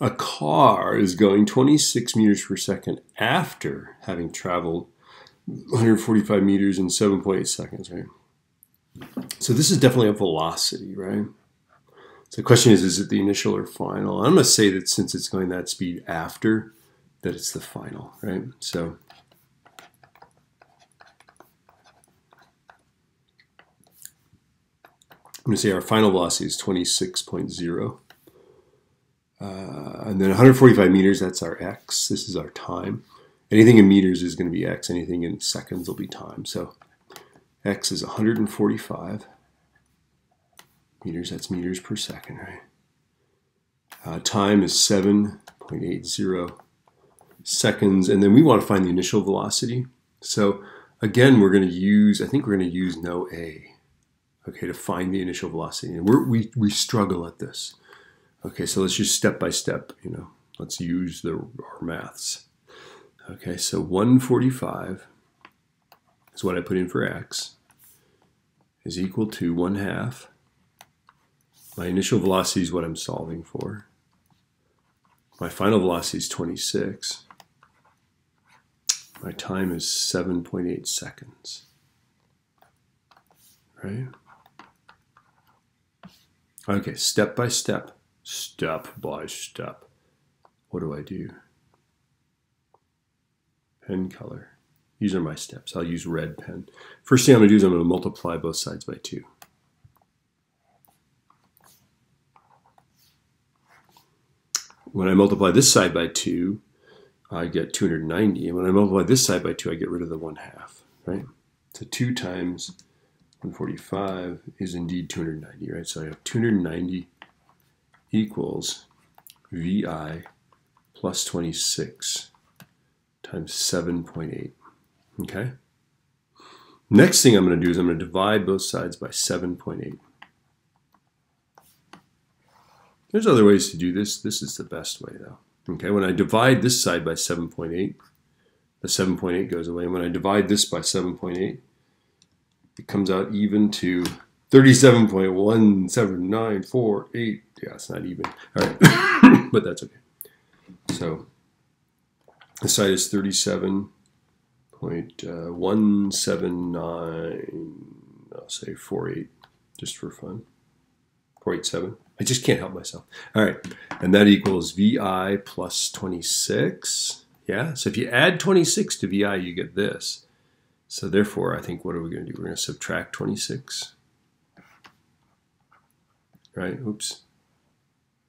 a car is going 26 meters per second after having traveled 145 meters in 7.8 seconds, right? So this is definitely a velocity, right? So the question is, is it the initial or final? I'm going to say that since it's going that speed after, that it's the final, right? So I'm going to say our final velocity is 26.0. Uh, and then 145 meters, that's our x. This is our time. Anything in meters is going to be x. Anything in seconds will be time. So x is 145 meters. That's meters per second, right? Uh, time is 7.80 seconds. And then we want to find the initial velocity. So again, we're going to use, I think we're going to use no a, okay, to find the initial velocity. And we, we struggle at this. Okay, so let's just step by step, you know, let's use the, our maths. Okay, so 145 is what I put in for x is equal to 1 half. My initial velocity is what I'm solving for. My final velocity is 26. My time is 7.8 seconds. Right? Okay, step by step step by step. What do I do? Pen color. These are my steps. I'll use red pen. First thing I'm going to do is I'm going to multiply both sides by 2. When I multiply this side by 2, I get 290. And when I multiply this side by 2, I get rid of the 1 half, right? So 2 times 145 is indeed 290, right? So I have 290 equals VI plus 26 times 7.8. Okay? Next thing I'm going to do is I'm going to divide both sides by 7.8. There's other ways to do this. This is the best way though. Okay, when I divide this side by 7.8, the 7.8 goes away. And when I divide this by 7.8, it comes out even to 37.17948 yeah, it's not even. All right, but that's okay. So the side is 37.179, I'll say 48, just for fun. 487. I just can't help myself. All right, and that equals VI plus 26. Yeah, so if you add 26 to VI, you get this. So therefore, I think what are we going to do? We're going to subtract 26. Right, oops.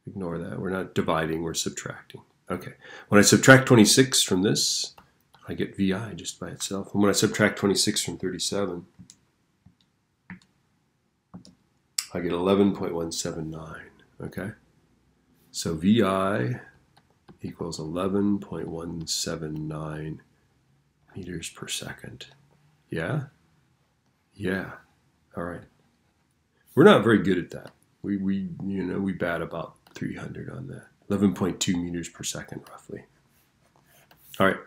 Ignore that. We're not dividing, we're subtracting. Okay. When I subtract 26 from this, I get VI just by itself. And when I subtract 26 from 37, I get 11.179. Okay. So VI equals 11.179 meters per second. Yeah? Yeah. All right. We're not very good at that. We, we you know, we bat about 300 on that. 11.2 meters per second, roughly. All right.